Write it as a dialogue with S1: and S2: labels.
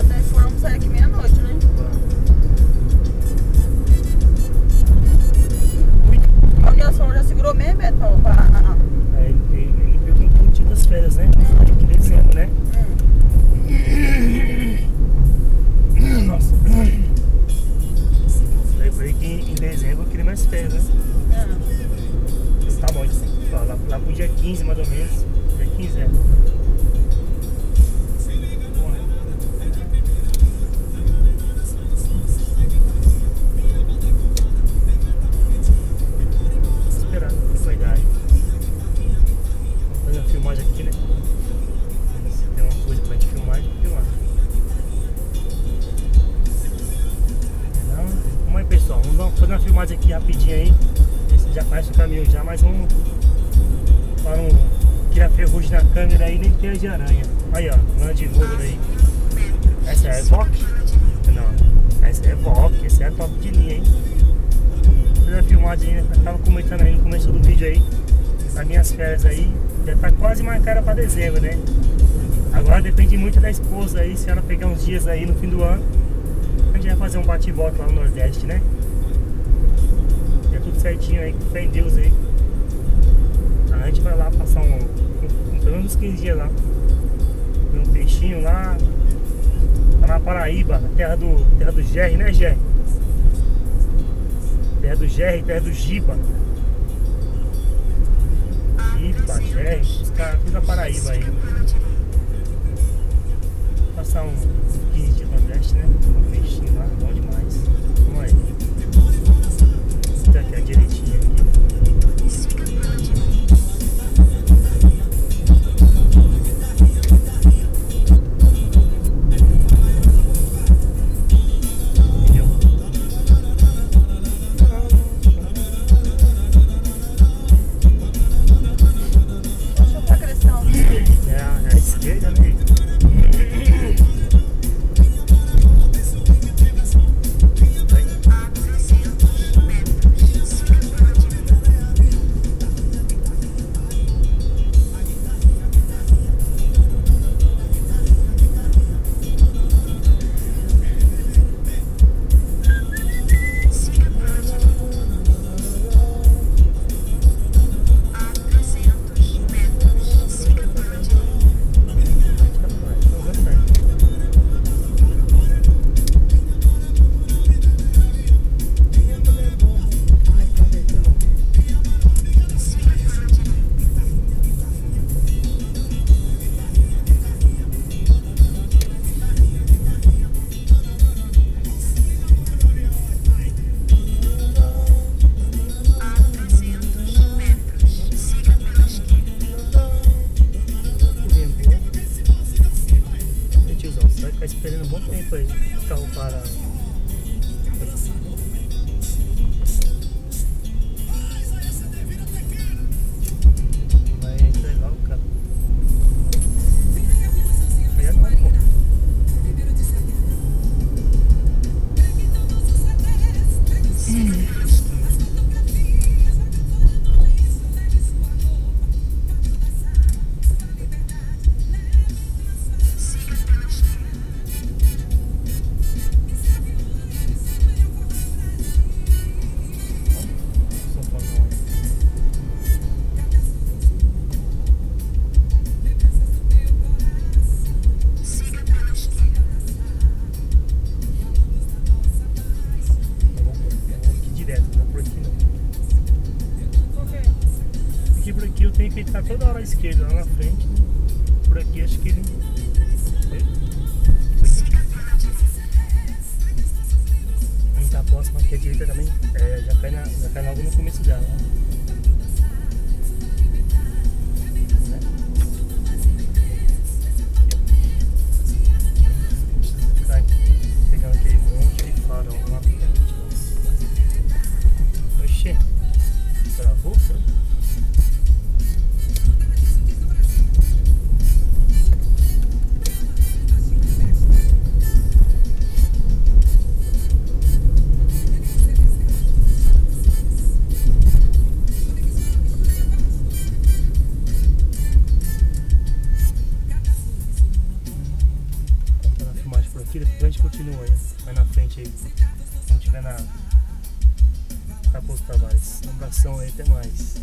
S1: Nós nós formos sair aqui meia-noite, né? Onde a senhora já segurou meia metro pra. pra- ah,
S2: Aí ele, ele, ele perguntou o dia das férias, né? Em dezembro, né?
S1: hum.
S2: Nossa. Falei que em dezembro eu queria mais férias, né?
S1: Ah,
S2: Tá bom, então. Lá, lá pro dia 15 mais ou menos. Dia 15 é. Fazer uma filmagem aqui rapidinho aí. Já conhece o caminho já, mas vamos para um tirar ferrugem na câmera aí, nem teia de aranha. Aí ó, Land Rover aí. Essa é Evoque? Não, essa é Evoque, essa é top de linha, hein? Fazer a filmagem eu tava comentando aí no começo do vídeo aí, as minhas férias aí, já tá quase marcada para dezembro, né? Agora depende muito da esposa aí, se ela pegar uns dias aí no fim do ano, a gente vai fazer um bate-volta lá no Nordeste, né? Tudo certinho aí, com fé em Deus aí. A gente vai lá passar um, um, pelo menos uns 15 dias lá. Um peixinho lá. Lá na Paraíba, terra do, terra do Gerry, né Gerry? Terra do Gerry, terra do Giba. Giba, Gerry, os caras tudo da Paraíba aí. Passar um 15 dias no Nordeste, né? Um peixinho lá, bom demais. Esperando um bom tempo aí. O carro para. Tenho que estar toda hora à esquerda, lá na frente. Por aqui acho que ele. Estar próximo aqui à direita também. É, já, cai na, já cai logo no começo dela. Né? Aqui, depois a gente continua aí, mais na frente aí. Quando tiver na Raposo Tavares. Um abração aí, até mais.